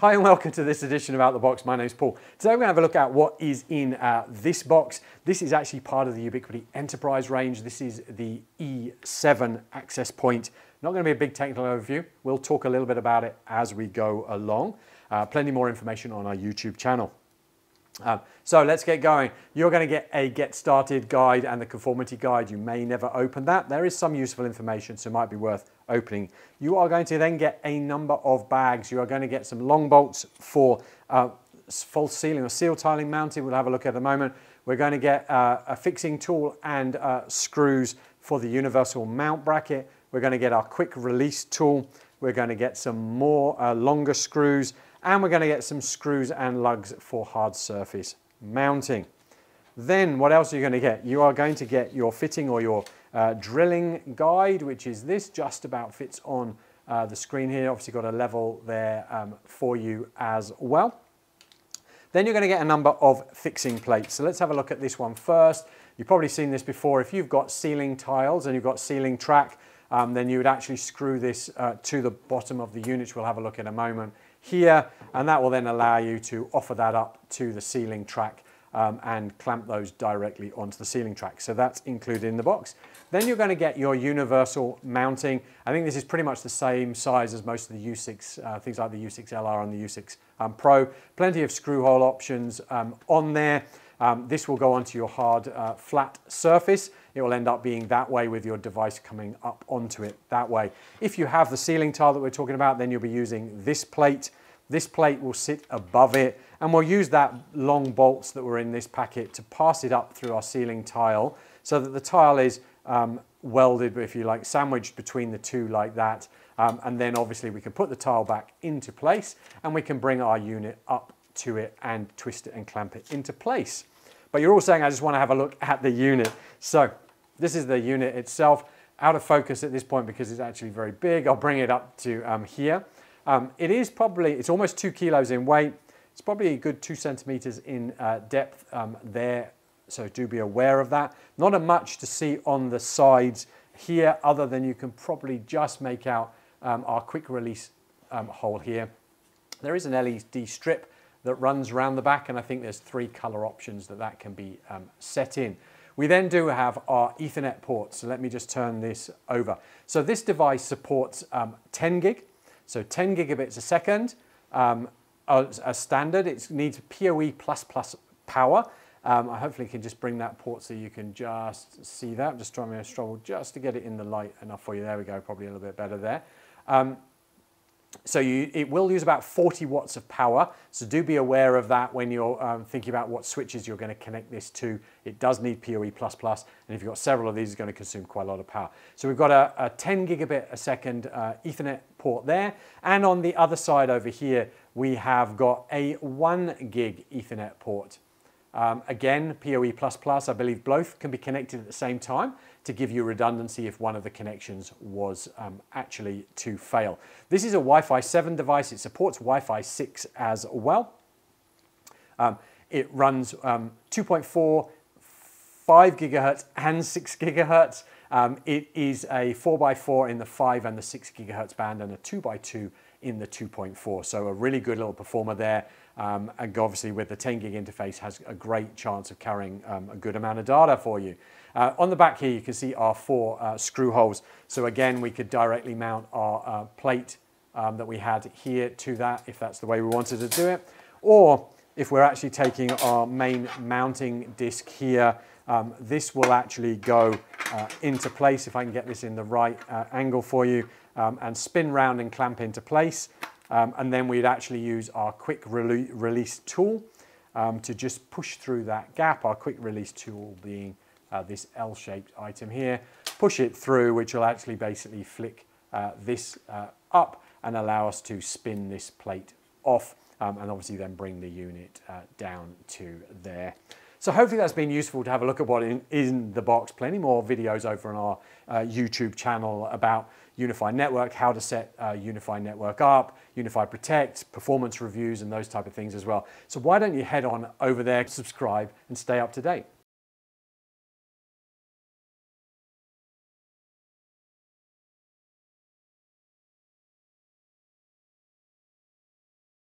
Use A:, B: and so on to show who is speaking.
A: Hi and welcome to this edition of Out the Box. My name is Paul. Today we're going to have a look at what is in uh, this box. This is actually part of the Ubiquiti Enterprise range. This is the E7 access point. Not going to be a big technical overview. We'll talk a little bit about it as we go along. Uh, plenty more information on our YouTube channel. Um, so let's get going. You're going to get a get started guide and the conformity guide. You may never open that. There is some useful information, so it might be worth opening. You are going to then get a number of bags. You are going to get some long bolts for uh, false ceiling or seal tiling mounting. We'll have a look at the moment. We're going to get uh, a fixing tool and uh, screws for the universal mount bracket. We're going to get our quick release tool. We're going to get some more uh, longer screws and we're going to get some screws and lugs for hard surface mounting. Then what else are you going to get? You are going to get your fitting or your uh, drilling guide, which is this, just about fits on uh, the screen here. Obviously got a level there um, for you as well. Then you're going to get a number of fixing plates. So let's have a look at this one first. You've probably seen this before. If you've got ceiling tiles and you've got ceiling track, um, then you would actually screw this uh, to the bottom of the unit, we'll have a look in a moment here, and that will then allow you to offer that up to the ceiling track um, and clamp those directly onto the ceiling track. So that's included in the box. Then you're going to get your universal mounting. I think this is pretty much the same size as most of the U6, uh, things like the U6LR and the U6 um, Pro. Plenty of screw hole options um, on there. Um, this will go onto your hard uh, flat surface. It will end up being that way with your device coming up onto it that way. If you have the ceiling tile that we're talking about, then you'll be using this plate. This plate will sit above it and we'll use that long bolts that were in this packet to pass it up through our ceiling tile so that the tile is um, welded, if you like, sandwiched between the two like that. Um, and then obviously we can put the tile back into place and we can bring our unit up to it and twist it and clamp it into place. But you're all saying, I just want to have a look at the unit. So this is the unit itself, out of focus at this point because it's actually very big. I'll bring it up to um, here. Um, it is probably, it's almost two kilos in weight. It's probably a good two centimeters in uh, depth um, there. So do be aware of that. Not a much to see on the sides here other than you can probably just make out um, our quick release um, hole here. There is an LED strip that runs around the back and I think there's three color options that that can be um, set in. We then do have our Ethernet ports. So let me just turn this over. So this device supports um, 10 gig, so 10 gigabits a second. Um, as, as, standard, it needs PoE++ plus power. Um, I hopefully can just bring that port so you can just see that. I'm just trying to struggle just to get it in the light enough for you. There we go, probably a little bit better there. Um, so you, it will use about 40 watts of power. So do be aware of that when you're um, thinking about what switches you're going to connect this to. It does need PoE++, and if you've got several of these, it's going to consume quite a lot of power. So we've got a, a 10 gigabit a second uh, Ethernet port there. And on the other side over here, we have got a one gig Ethernet port. Um, again, PoE++, I believe both can be connected at the same time to give you redundancy if one of the connections was um, actually to fail. This is a Wi-Fi 7 device. It supports Wi-Fi 6 as well. Um, it runs um, 2.4, 5 gigahertz and 6 gigahertz. Um, it is a 4x4 in the 5 and the 6 gigahertz band and a 2x2 in the 2.4. So a really good little performer there. Um, and obviously with the 10 gig interface has a great chance of carrying um, a good amount of data for you. Uh, on the back here you can see our four uh, screw holes. So again we could directly mount our uh, plate um, that we had here to that if that's the way we wanted to do it. Or if we're actually taking our main mounting disc here, um, this will actually go uh, into place if I can get this in the right uh, angle for you um, and spin round and clamp into place. Um, and then we'd actually use our quick rele release tool um, to just push through that gap. Our quick release tool being uh, this L-shaped item here. Push it through, which will actually basically flick uh, this uh, up and allow us to spin this plate off um, and obviously then bring the unit uh, down to there. So hopefully that's been useful to have a look at what in the box. Plenty more videos over on our uh, YouTube channel about UniFi Network, how to set uh, UniFi Network up, UniFi Protect, performance reviews and those type of things as well. So why don't you head on over there, subscribe and stay up to date.